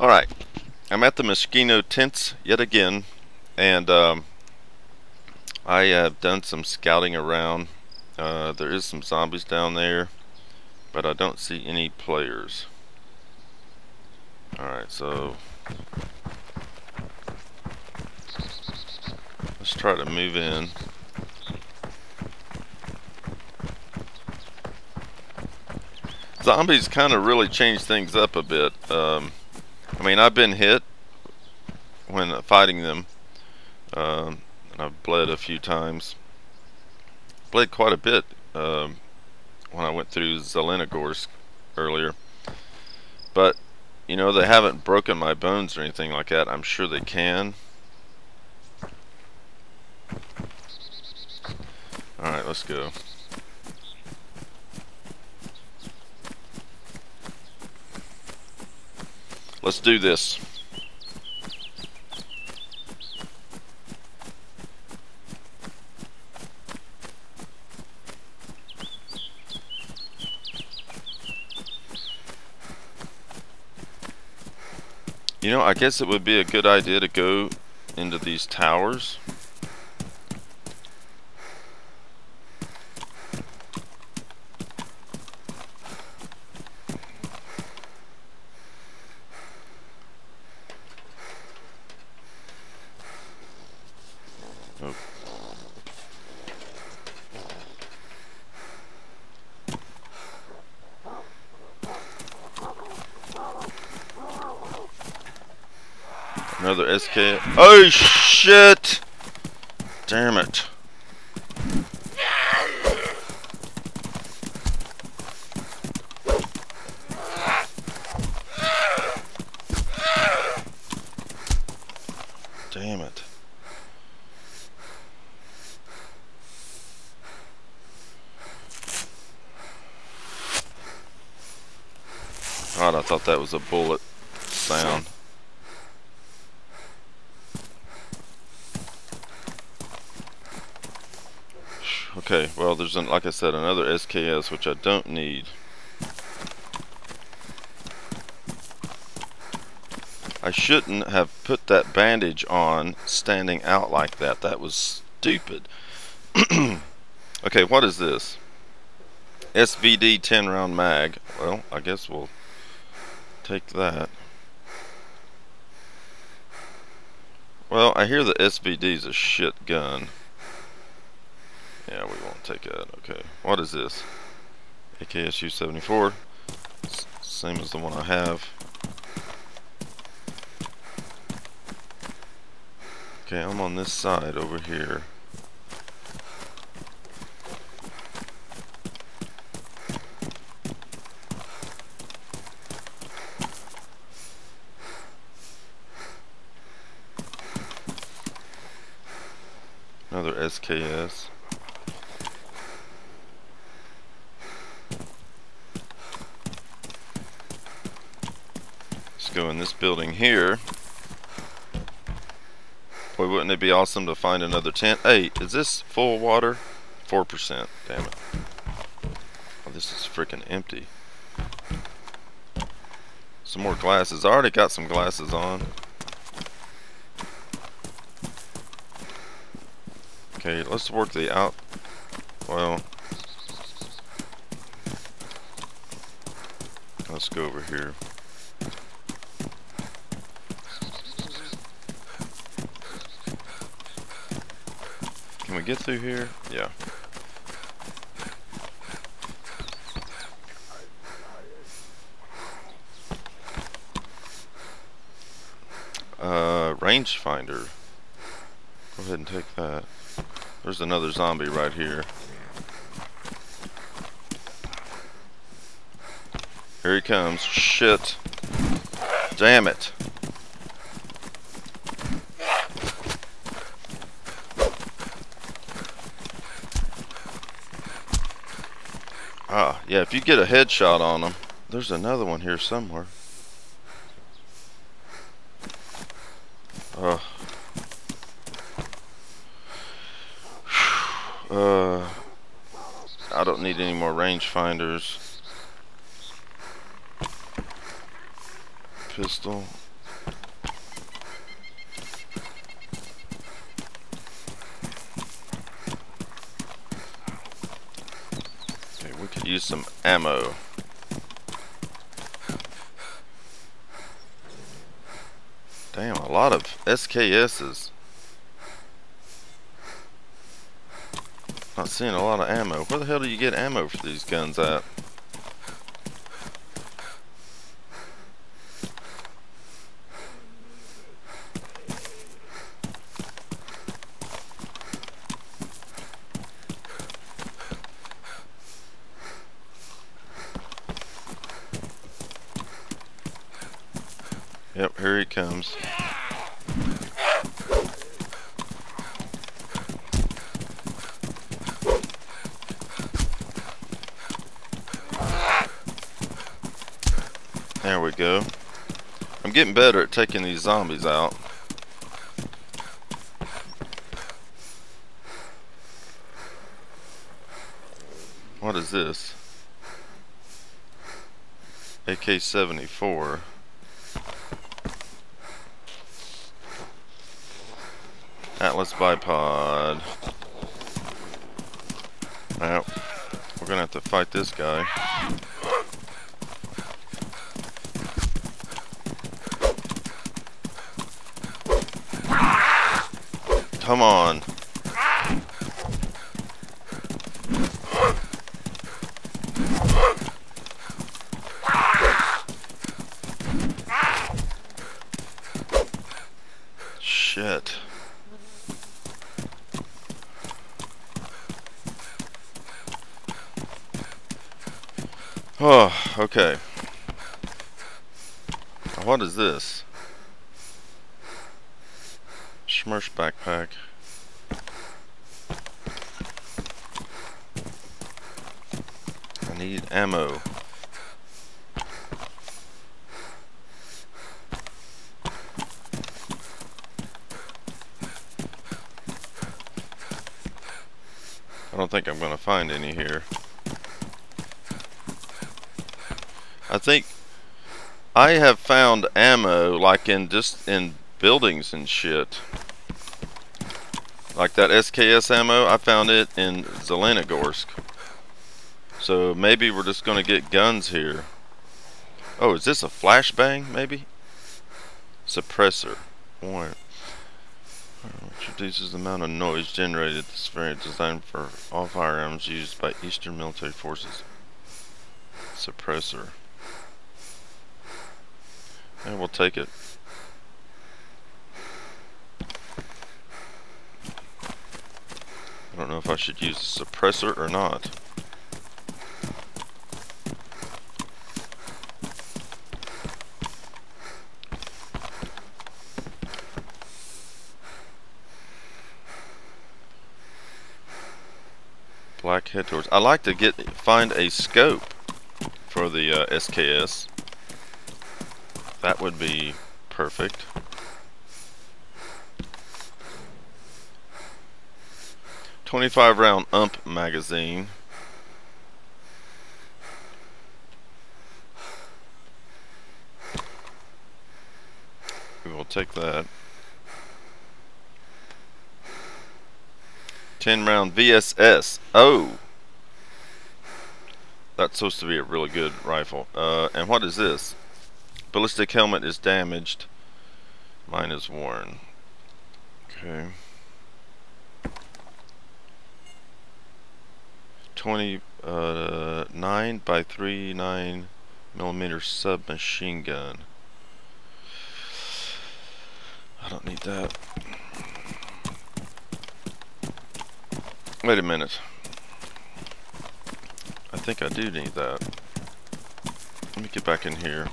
Alright, I'm at the Myshkino tents yet again, and um, I have done some scouting around. Uh, there is some zombies down there, but I don't see any players. Alright, so let's try to move in. Zombies kind of really change things up a bit. Um, I mean, I've been hit when fighting them. Um, and I've bled a few times. Bled quite a bit um, when I went through Zelenogorsk earlier. But, you know, they haven't broken my bones or anything like that. I'm sure they can. Alright, let's go. Let's do this. You know, I guess it would be a good idea to go into these towers. Another SK. Oh shit! Damn it. Damn it. God, I thought that was a bullet sound. Okay, well there's, an, like I said, another SKS which I don't need. I shouldn't have put that bandage on standing out like that. That was stupid. okay, what is this? SVD 10 round mag. Well, I guess we'll take that. Well, I hear the SVD is a shit gun. Take that. Okay. What is this? AKSU 74. same as the one I have. Okay, I'm on this side over here. Another SKS. Go in this building here. Boy, wouldn't it be awesome to find another tent? Hey, is this full water? 4%. Damn it. Oh, this is freaking empty. Some more glasses. I already got some glasses on. Okay, let's work the out. Well, let's go over here. Can we get through here? Yeah. Uh, rangefinder. Go ahead and take that. There's another zombie right here. Here he comes. Shit. Damn it. Yeah, if you get a headshot on them, there's another one here somewhere. Uh, uh, I don't need any more rangefinders. Pistol. Could use some ammo. Damn, a lot of SKSs. Not seeing a lot of ammo. Where the hell do you get ammo for these guns at? Yep, here he comes. There we go. I'm getting better at taking these zombies out. What is this? AK-74. Atlas bipod. Well, we're gonna have to fight this guy. Come on. Shit. Oh, okay. What is this? Smersh backpack. I need ammo. I don't think I'm going to find any here. I think I have found ammo like in just in buildings and shit. Like that SKS ammo, I found it in Zelenogorsk. So maybe we're just gonna get guns here. Oh, is this a flashbang maybe? Suppressor. What? Which reduces the amount of noise generated. This variant designed for all firearms used by Eastern military forces. Suppressor. And we'll take it. I don't know if I should use a suppressor or not. Black head torch. I like to get find a scope for the uh, SKS. That would be perfect. Twenty-five round UMP magazine. We will take that. 10 round VSS. Oh! That's supposed to be a really good rifle. Uh, and what is this? Ballistic helmet is damaged. Mine is worn. Okay. 29 uh, by 39 millimeter submachine gun. I don't need that. Wait a minute. I think I do need that. Let me get back in here.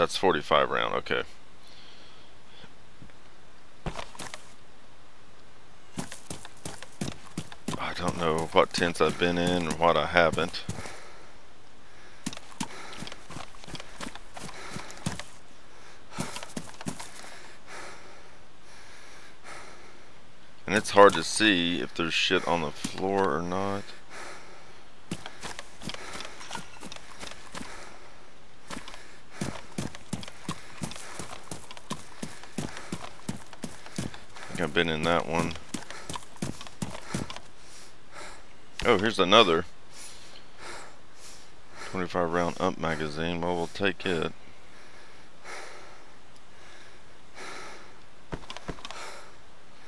That's 45 round, okay. I don't know what tents I've been in and what I haven't. And it's hard to see if there's shit on the floor or not. I've been in that one. Oh, here's another. 25 round up magazine. Well, we'll take it.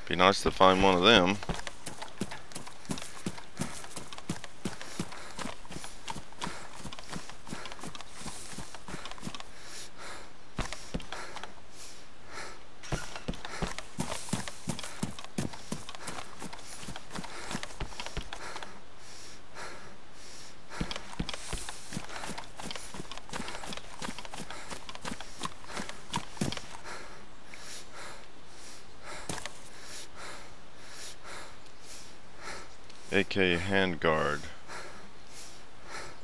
Be nice to find one of them. AK handguard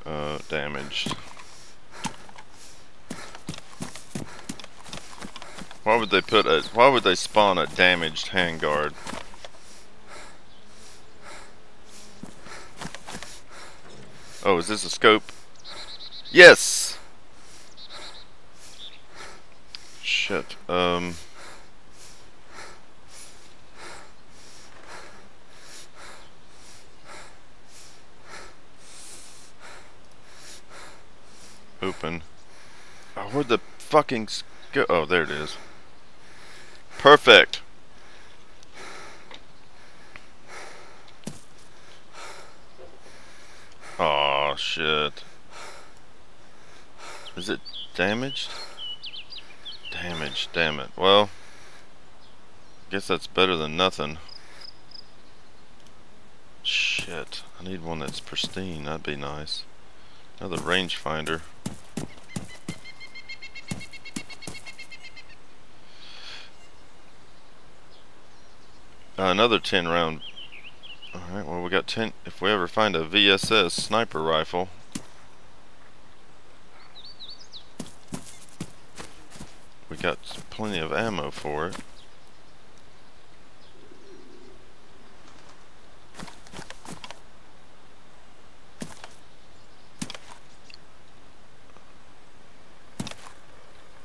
uh, damaged. Why would they put a? Why would they spawn a damaged handguard? Oh, is this a scope? Yes. Shit. Um. Oh, where'd the fucking go? Oh, there it is. Perfect. Oh shit. Is it damaged? Damaged, damn it. Well, guess that's better than nothing. Shit. I need one that's pristine. That'd be nice. Another rangefinder. Another 10 round. Alright, well we got 10. If we ever find a VSS sniper rifle. We got plenty of ammo for it.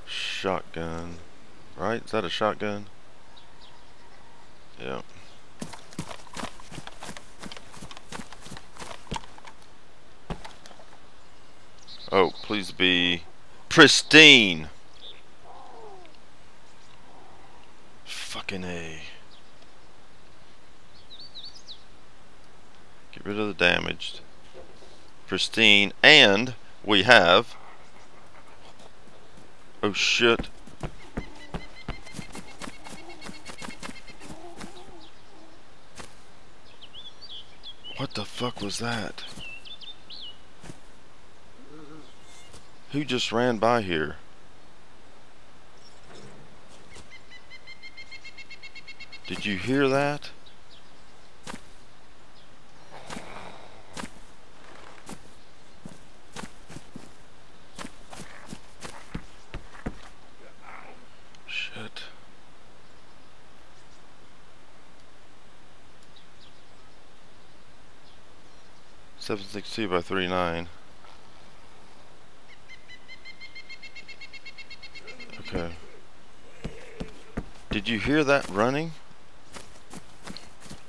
Shotgun. Right? Is that a shotgun? Yeah. Oh, please be pristine. Fucking A. Get rid of the damaged. Pristine. And we have... Oh shit. What the fuck was that? Who just ran by here? Did you hear that? Shit. 762 by 39. Okay. Did you hear that running?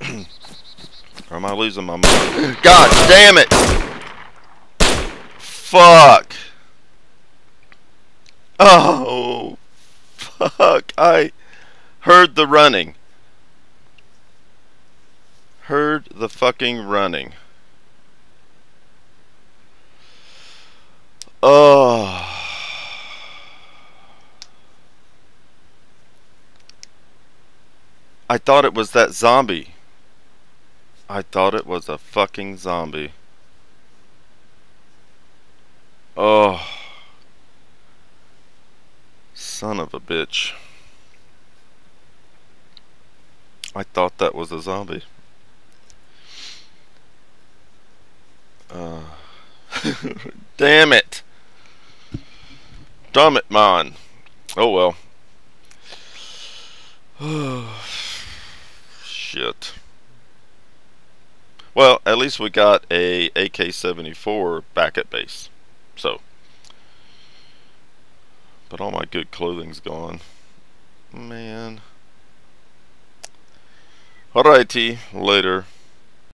or am I losing my mind? God damn it! Fuck! Oh! Fuck! I heard the running. Heard the fucking running. Oh. I thought it was that zombie. I thought it was a fucking zombie. Oh. Son of a bitch. I thought that was a zombie. Uh. Damn it. Dumb it, man. Oh well. Shit. Well, at least we got a AK-74 back at base. So. But all my good clothing's gone. Man. Alrighty, later.